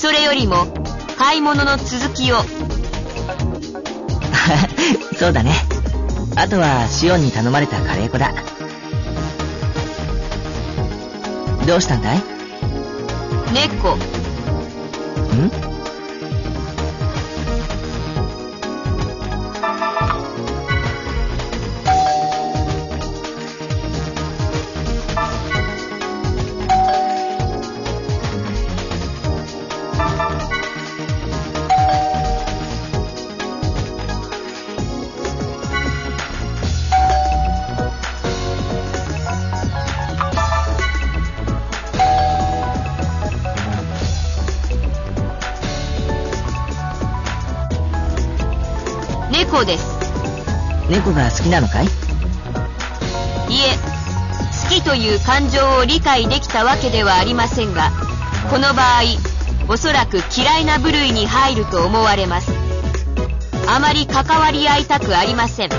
それよりも買い物の続きを そうだね。あとはシオンに頼まれたカレー粉だ。どうしたんだい？猫ん？猫です。猫が好きなのかい？いえ好きという感情を理解できたわけではありませんがこの場合おそらく嫌いな部類に入ると思われます。あまり関わり合いたくありません